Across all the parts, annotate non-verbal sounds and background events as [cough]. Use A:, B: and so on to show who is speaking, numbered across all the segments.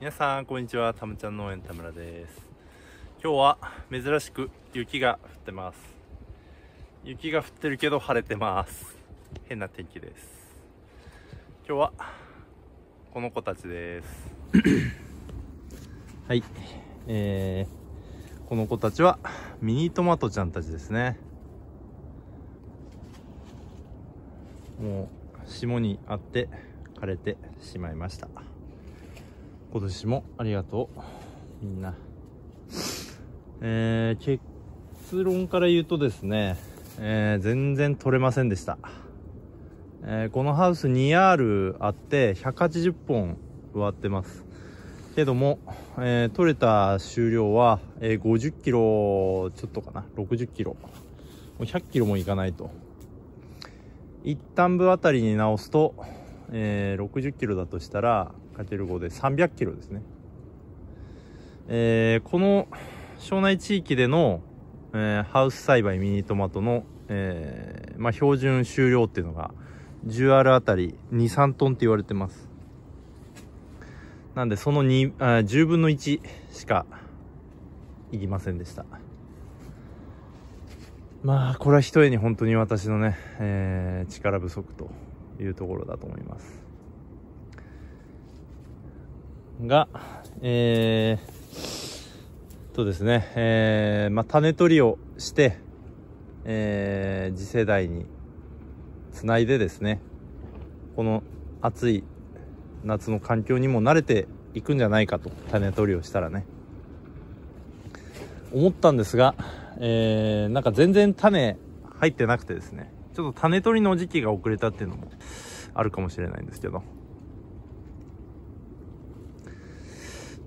A: 皆さんこんにちは。たむちゃん農園田村です。今日は珍しく雪が降ってます。雪が降ってるけど晴れてます。変な天気です。今日はこの子たちです。[coughs] はい。えー、この子たちはミニトマトちゃんたちですね。もう霜にあって枯れてしまいました。今年もありがとう。みんな。えー、結論から言うとですね、えー、全然取れませんでした、えー、このハウス 2R あって180本植わってます。けども、えー、取れた収量は、えー、50キロちょっとかな。60キロ。もう100キロもいかないと。一旦部あたりに直すと、えー、60キロだとしたら5で300キロですね。えー、この庄内地域での、えー、ハウス栽培ミニトマトの、えー、まあ、標準収量っていうのが 10R あたり2、3トンって言われてます。なんでその2あ10分の1しかいきませんでした。まあこれは一重に本当に私のね、えー、力不足というところだと思います。が、えー、とですね、えー、まあ、種取りをして、えー、次世代につないでですね、この暑い夏の環境にも慣れていくんじゃないかと、種取りをしたらね。思ったんですが、えー、なんか全然種入ってなくてですね、ちょっと種取りの時期が遅れたっていうのもあるかもしれないんですけど、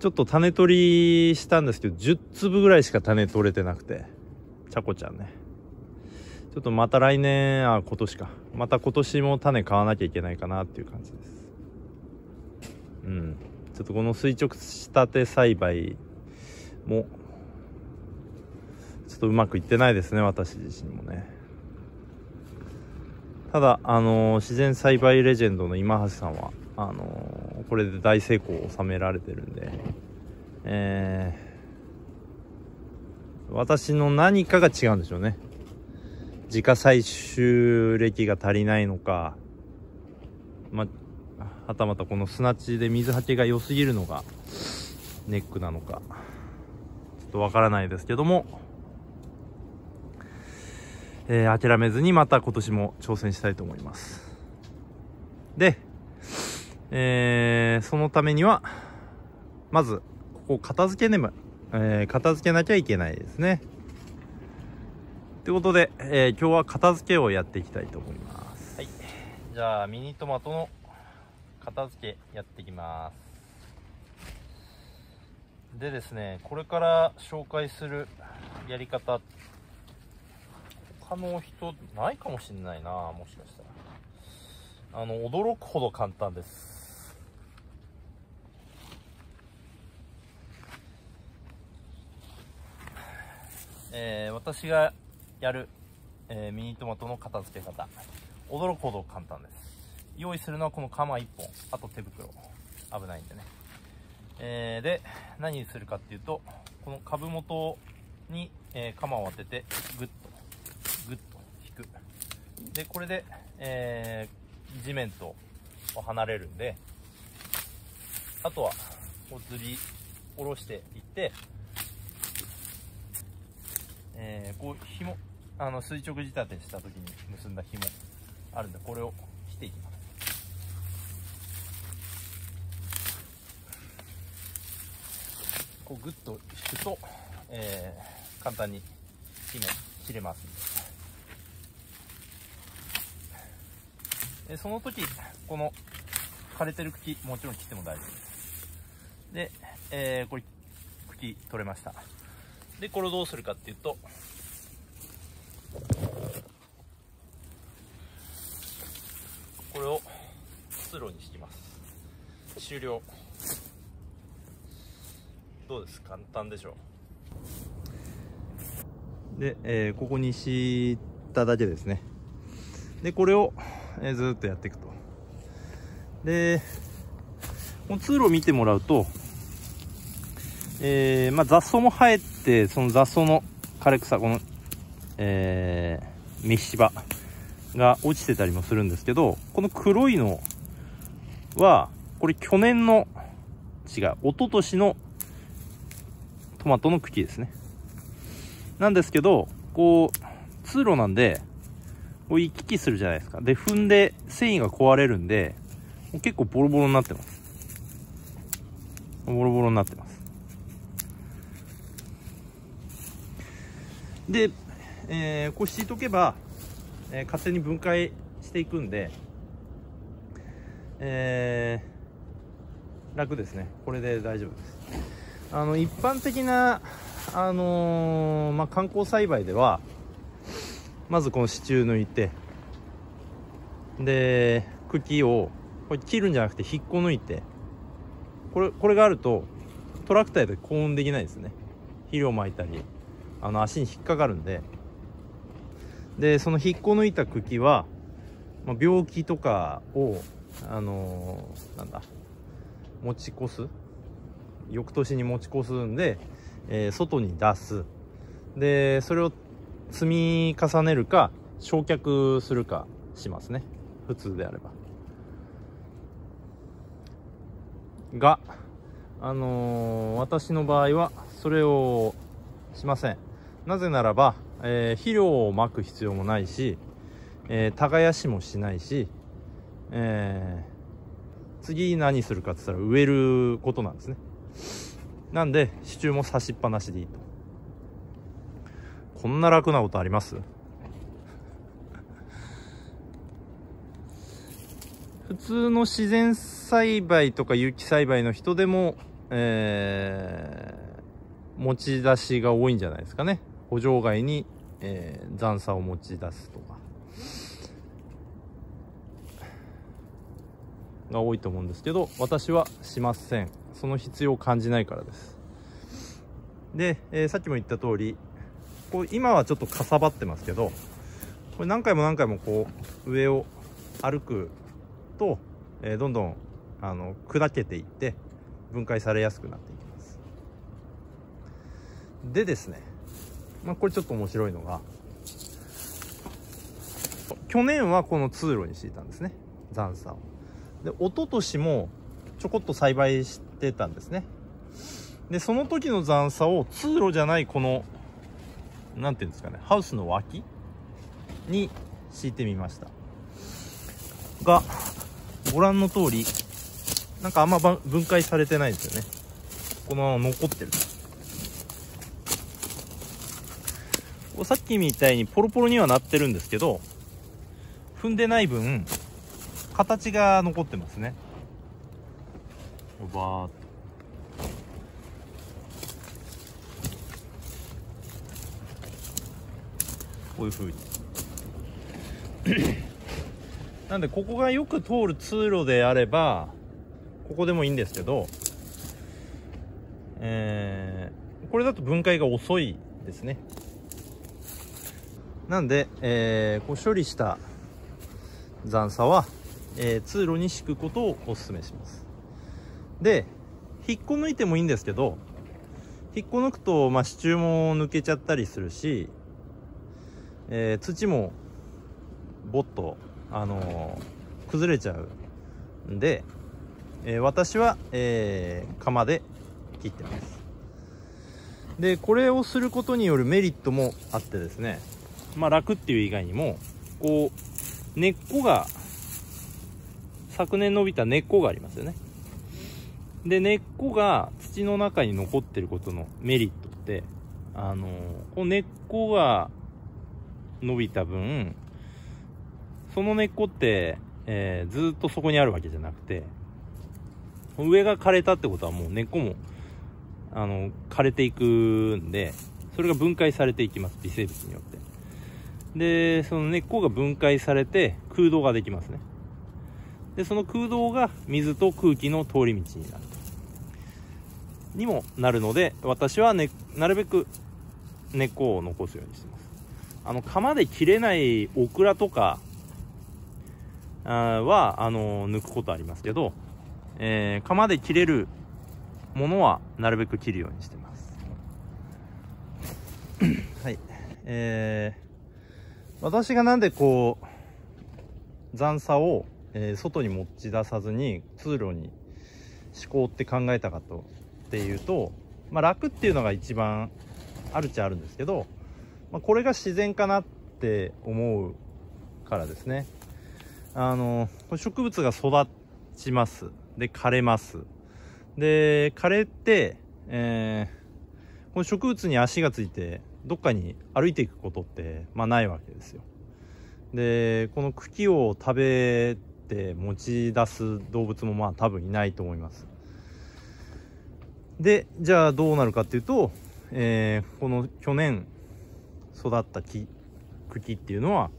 A: ちょっと種取りしたんですけど、10粒ぐらいしか種取れてなくて、ちゃこちゃんね。ちょっとまた来年、あ、今年か。また今年も種買わなきゃいけないかなっていう感じです。うん。ちょっとこの垂直仕立て栽培も、ちょっとうまくいってないですね、私自身もね。ただ、あのー、自然栽培レジェンドの今橋さんは、あの、これで大成功を収められてるんで、えー、私の何かが違うんでしょうね。自家採集歴が足りないのか、ま、はたまたこの砂地で水はけが良すぎるのがネックなのか、ちょっとわからないですけども、えー、諦めずにまた今年も挑戦したいと思います。で、えー、そのためには、まず、ここ片付けねば、えー、片付けなきゃいけないですね。ということで、えー、今日は片付けをやっていきたいと思います。はい。じゃあ、ミニトマトの片付けやっていきます。でですね、これから紹介するやり方、他の人ないかもしんないなもしかしたら。あの、驚くほど簡単です。えー、私がやる、えー、ミニトマトの片付け方。驚くほど簡単です。用意するのはこの鎌1本。あと手袋。危ないんでね、えー、で何にするかっていうとこの株元に、え鎌を当ててグッとグッと引く。でこれで、え地面と離れるんであとはこうずり下ろしていってえー、こう紐あの垂直仕立てした時に結んだ紐あるんでこれを切っていきます。こうグッと引くと、えー、簡単に紐切れますんで。でその時この枯れてる茎もちろん切っても大丈夫です。で、えー、これ茎取れました。でこれをどうするかっていうと。これを通路に敷きます。終了。どうです簡単でしょう。で、えー、ここに敷いただけですね。でこれを、えー、ずっとやっていくと。でこの通路を見てもらうとえー、まあ、雑草も生えて、その雑草の枯れ草、この、えー、飯芝が落ちてたりもするんですけど、この黒いのは、これ去年の、違う、一昨年のトマトの茎ですね。なんですけど、こう、通路なんで、こう行き来するじゃないですか。で、踏んで繊維が壊れるんで、結構ボロボロになってます。ボロボロになってます。で、えー、こう敷いとけば、えー、勝手に分解していくんで、えー、楽ですね。これで大丈夫です。あの、一般的な、あのー、まあ、観光栽培では、まずこの支柱抜いて、で、茎を、これ切るんじゃなくて引っこ抜いて、これ、これがあると、トラクターで高温できないですね。肥料撒いたり、あの、足に引っかかるんで。で、その引っこ抜いた茎は、まあ、病気とかを、あのー、なんだ、持ち越す？翌年に持ち越すんで、えー、外に出す。で、それを積み重ねるか、焼却するかしますね。普通であれば。が、あのー、私の場合はそれをしません。なぜならば、えー、肥料をまく必要もないし、えー、耕しもしないし、えー、次何するかって言ったら植えることなんですね。なんで、支柱も差しっぱなしでいいと。こんな楽なことあります？[laughs] 普通の自然栽培とか有機栽培の人でも、えー、持ち出しが多いんじゃないですかね。補助外に、えー、残差を持ち出すとか。が多いと思うんですけど、私はしません。その必要を感じないからです。で、えー、さっきも言った通り、こう今はちょっとかさばってますけど、これ何回も何回もこう上を歩くと、えー、どんどんあの砕けていって分解されやすくなっていきますでですね、まあ、これちょっと面白いのが去年はこの通路に敷いたんですね残差をで一昨年もちょこっと栽培してたんですねでその時の残差を通路じゃないこの何ていうんですかねハウスの脇に敷いてみましたがご覧の通り、なんかあんま分解されてないですよね。このまま残ってる。さっきみたいにポロポロにはなってるんですけど、踏んでない分、形が残ってますね。バーっと。こういう風に。[coughs] なんでここがよく通る通路であればここでもいいんですけどえー、これだと分解が遅いですねなんで、えー、こう処理した残差は、えー、通路に敷くことをお勧めします。で引っこ抜いてもいいんですけど引っこ抜くと、まあ、支柱も抜けちゃったりするし、えー、土もボッとあのー、崩れちゃうんで、えー、私は、えー、釜で切ってます。でこれをすることによるメリットもあってですねまあ楽っていう以外にもこう根っこが昨年伸びた根っこがありますよねで根っこが土の中に残ってることのメリットってあのこう根っこが伸びた分その根っこって、えー、ずっとそこにあるわけじゃなくて、上が枯れたってことはもう根っこも、あの、枯れていくんで、それが分解されていきます、微生物によって。で、その根っこが分解されて空洞ができますね。で、その空洞が水と空気の通り道になると。にもなるので、私はね、なるべく根っこを残すようにしてます。あの、釜で切れないオクラとか、は、あの、抜くことありますけど、えー、釜で切れるものはなるべく切るようにしてますはいえー、私がなんでこう残差を、えー、外に持ち出さずに通路に思考って考えたかとっていうと、まあ、楽っていうのが一番あるっちゃあるんですけど、まあ、これが自然かなって思うからですね。あの植物が育ちます。で枯れます。で枯れて、えー、この植物に足がついてどっかに歩いていくことってまあないわけですよ。でこの茎を食べて持ち出す動物もまあ多分いないと思います。でじゃあどうなるかっていうと、えー、この去年育った木茎っていうのは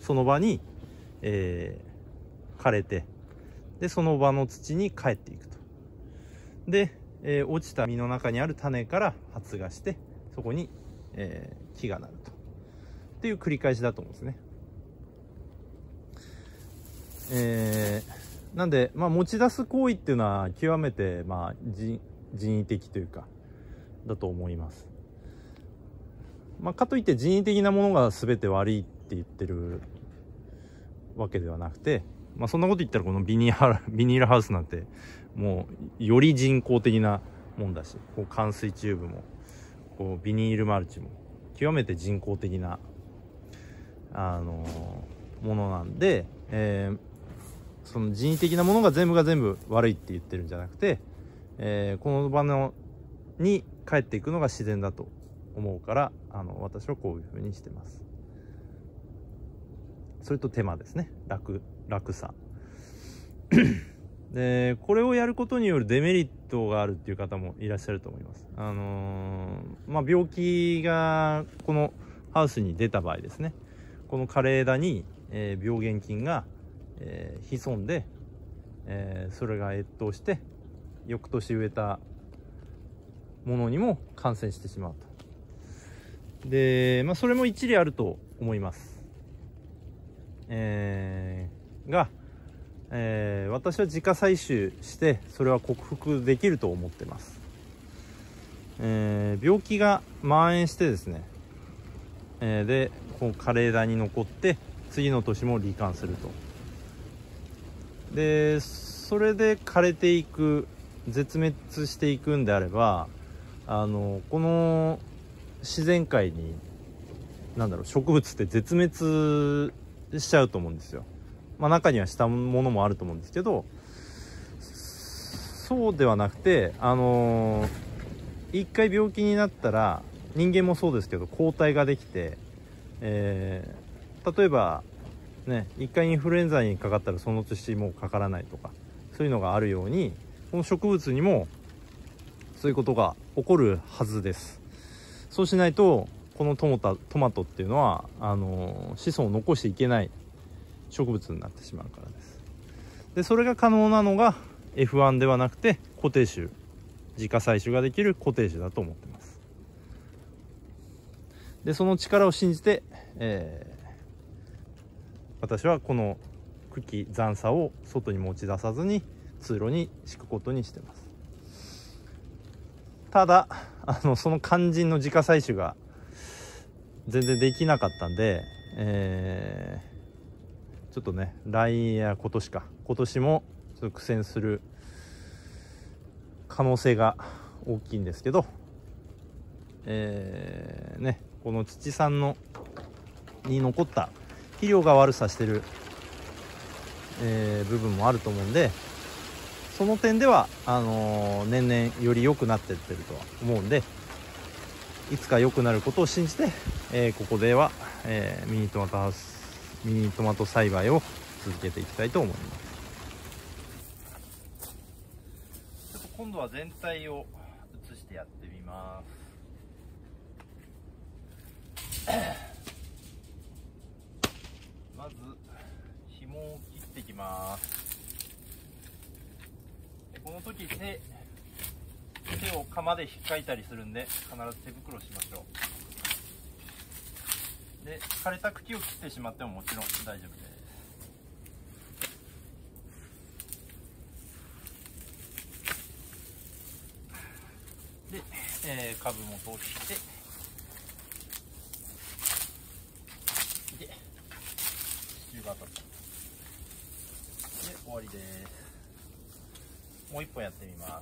A: その場に、えー、枯れてでその場の土に帰っていくと。で、えー、落ちた実の中にある種から発芽してそこに、えー、木がなると。っていう繰り返しだと思うんですね。えー、なんで、まあ、持ち出す行為っていうのは極めて、まあ、人為的というかだと思います。まあ、かといって人為的なものが全て悪いって言ってるわけではなくて、まあ、そんなこと言ったらこのビニール [laughs] ビニールハウスなんてもうより人工的なもんだしこう冠水チューブもこうビニールマルチも極めて人工的な、あの、ものなんで、えー、その人為的なものが全部が全部悪いって言ってるんじゃなくて、えー、この場のに帰っていくのが自然だと思うからあの私はこういう風にしてます。それと手間ですね。楽楽さ。でこれをやることによるデメリットがあるっていう方もいらっしゃると思います。あのー、まあ、病気がこのハウスに出た場合ですね。この枯れ枝に、えー、病原菌が、えー、潜んで、えそれが越冬して翌年植えたものにも感染してしまうと。で、まあ、それも一理あると思います。えー、が、えー、私は自家採取してそれは克服できると思ってます。えー、病気が蔓延してですね、えー、でこう枯れ枝に残って次の年も罹患するとでそれで枯れていく絶滅していくんであればあのこの自然界に何だろう植物って絶滅しちゃうと思うんですよ。まあ、中にはしたものもあると思うんですけどそうではなくてあのー、一回病気になったら人間もそうですけど抗体ができて、えー、例えばね一回インフルエンザにかかったらその年もうかからないとかそういうのがあるようにこの植物にもそういうことが起こるはずです。そうしないとこのトモタトマトっていうのはあの子孫を残していけない。植物になってしまうからです。でそれが可能なのが F1 ではなくて固定種自家採取ができる固定種だと思ってます。でその力を信じて、えー、私はこの茎残差を外に持ち出さずに通路に敷くことにしてます。ただあのその肝心の自家採取が全然できなかったんで、え、ちょっとね来や今年か。今年もちょっと苦戦する可能性が大きいんですけど、えー、ねこの土さんのに残った肥料が悪さしてる、えー、部分もあると思うんでその点ではあのー、年々より良くなってってるとは思うんでいつか良くなることを信じて、えー、ここでは、え、ミニトマトハウスミニトマト栽培を続けていきたいと思います。ちょっと今度は全体を映してやってみます。[coughs] まず紐を切っていきます。この時手手を釜で引っかいたりするんで必ず手袋しましょう。で枯れた茎を切ってしまってももちろん大丈夫です。で、えー、株も通してで支柱が当たった。で終わりです。もう一本やってみます。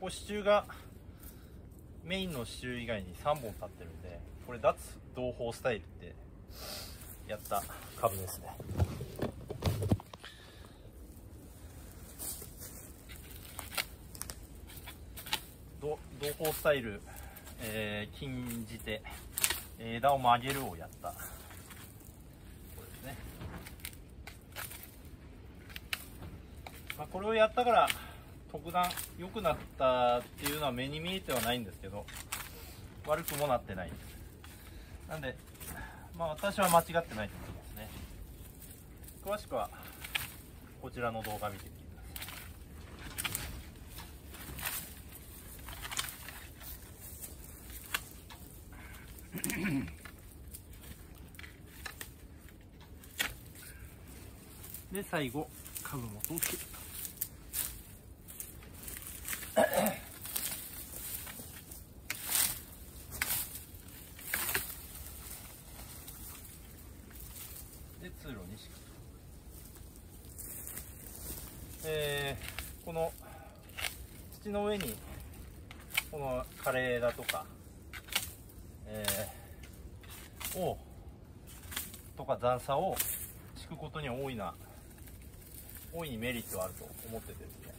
A: こう支柱がメインの支柱以外に3本立ってるんでこれ脱同胞スタイルってやった。株ですね。同胞スタイル、えー、禁じて枝を曲げるをやった。これですね、まあ、これをやったから特段良くなったっていうのは目に見えてはないんですけど悪くもなってない。なんでまあ私は間違ってないと思いますね。詳しくはこちらの動画見てみてください。で最後株元を切るで通路に敷くえー、この土の上にこの枯れ枝とか、えー、をとか残砂を敷くことには大いな大いにメリットあると思っててですね、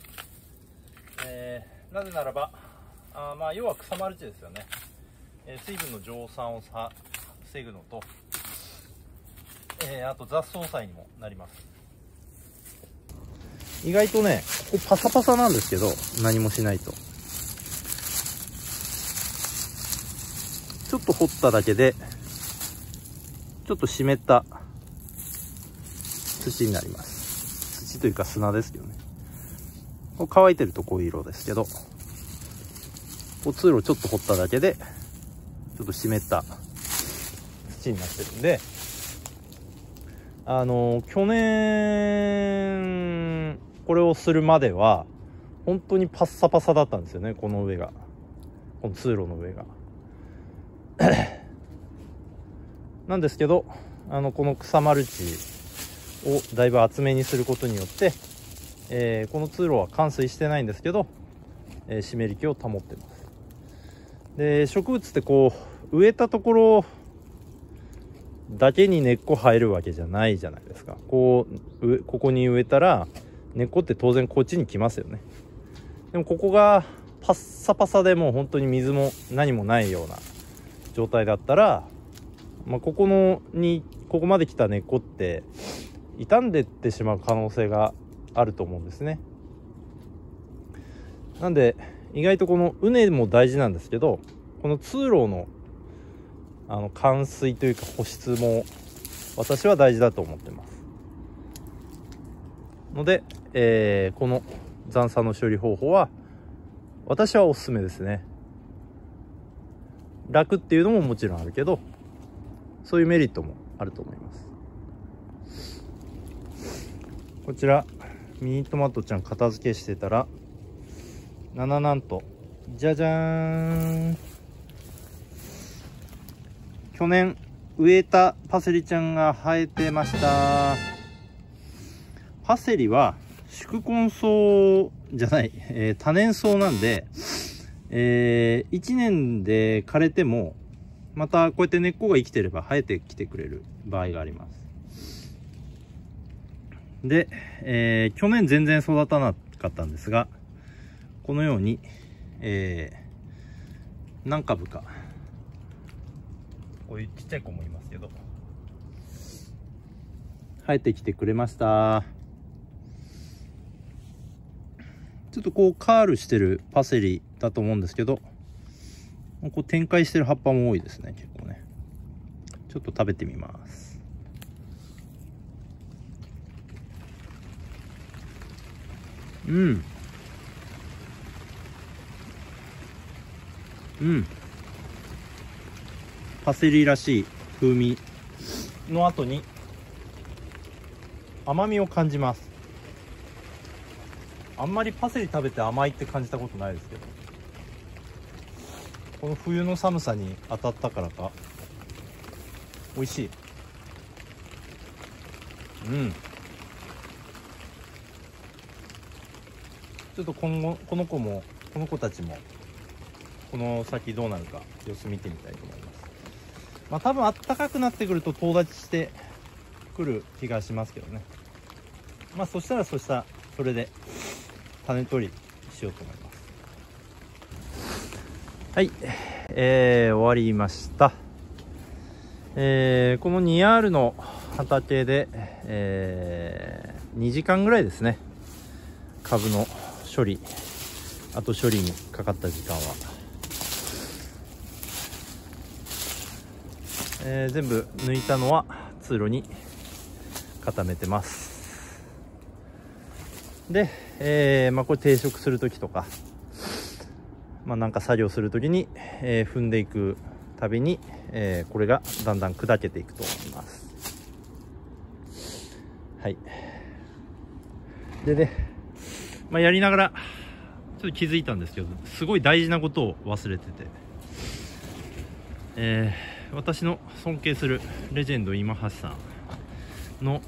A: えー、なぜならばあまあ要は草マルチですよね、えー、水分の蒸散をさ防ぐのとえー、あと雑草剤にもなります。意外とねここパサパサなんですけど何もしないと。ちょっと掘っただけでちょっと湿った土になります。土というか砂ですけどね。乾いてるとこういう色ですけどこう通路ちょっと掘っただけでちょっと湿った土になってるんであの去年これをするまでは本当にパッサパサだったんですよねこの上が。この通路の上が。なんですけどあのこの草マルチをだいぶ厚めにすることによって、えー、この通路は冠水してないんですけど、えー、湿り気を保ってます。で植物ってこう植えたところだけに根っこ生えるわけじゃないじゃないですか。こうここに植えたら根っこって当然こっちに来ますよね。でもここがパッサパサでもう本当に水も何もないような状態だったら、まあ、ここのにここまで来た根っこって傷んでってしまう可能性があると思うんですね。なんで意外とこの畝も大事なんですけどこの通路のあの冠水というか保湿も私は大事だと思ってます。ので、えー、この残砂の処理方法は私はおすすめですね。楽っていうのももちろんあるけどそういうメリットもあると思います。こちらミニトマトちゃん片付けしてたら7なんとじゃじゃーん。去年植えたパセリちゃんが生えてました。パセリは宿根草じゃない、えー、多年草なんで、えー、1年で枯れてもまたこうやって根っこが生きてれば生えてきてくれる場合があります。で、えー、去年全然育たなかったんですがこのように、えー、何株かこういうちっちゃい子もいますけど生えてきてくれました。ちょっとこうカールしてるパセリだと思うんですけどこう展開してる葉っぱも多いですね結構ね。ちょっと食べてみます。うん。うん。パセリらしい風味の後に甘みを感じます。あんまりパセリ食べて甘いって感じたことないですけど。この冬の寒さに当たったからか。美味しい。うん。ちょっと今後この子もこの子たちもこの先どうなるか様子見てみたいと思います。まあ多分暖かくなってくると遠立ちしてくる気がしますけどね。まあそしたらそしたらそれで種取りしようと思います。はい。えー、終わりました。えー、この 2R の畑で、えー、2時間ぐらいですね。株の処理。あと処理にかかった時間は、えー、全部抜いたのは通路に固めてます。で、えー、まあ、これ定食する時とか。まあ、なんか作業する時に、えー、踏んでいくたびに、えー、これがだんだん砕けていくと思います。はい。でね、まあ、やりながらちょっと気づいたんですけどすごい大事なことを忘れてて。えー、私の尊敬するレジェンド今橋さんの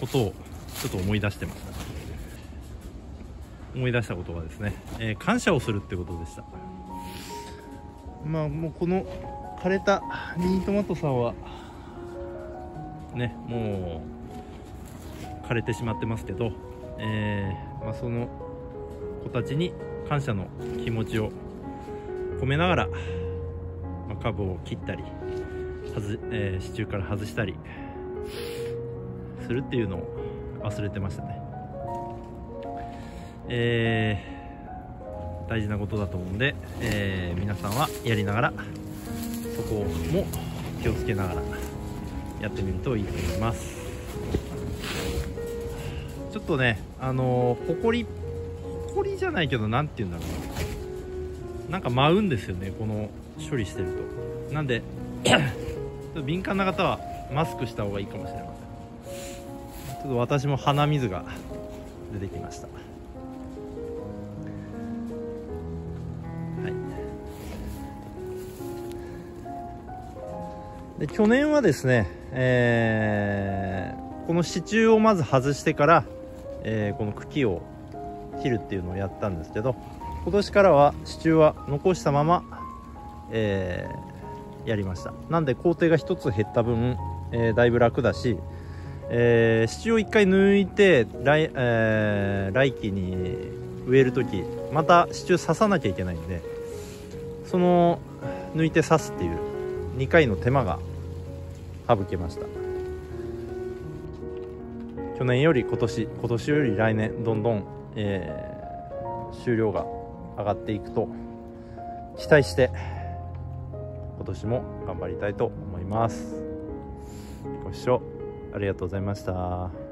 A: ことをちょっと思い出してました。思い出したことがですね、えー、感謝をするってことでした。まあもうこの枯れたミニトマトさんはねもう枯れてしまってますけど、えー、まあ、その子たちに感謝の気持ちを込めながら、まあ、株を切ったりはず、えー、支柱から外したりするっていうのを忘れてましたねえー、大事なことだと思うんで、えー、皆さんはやりながらそこも気をつけながらやってみるといいと思います。ちょっとねあのー、ほこりほこりじゃないけど何て言うんだろうな。なんか舞うんですよねこの処理してると。なんで敏感な方はマスクした方がいいかもしれません。ちょっと私も鼻水が出てきました。で去年はですね、えー、この支柱をまず外してから、えー、この茎を切るっていうのをやったんですけど今年からは支柱は残したまま、えー、やりました。なんで工程が1つ減った分、えだいぶ楽だし、え支柱を1回抜いて来,、え来期に植える時また支柱刺さなきゃいけないんでその抜いて刺すっていう2回の手間が省けました去年より今年今年より来年どんどん、えー、収量が上がっていくと期待して今年も頑張りたいと思いますご視聴ありがとうございました。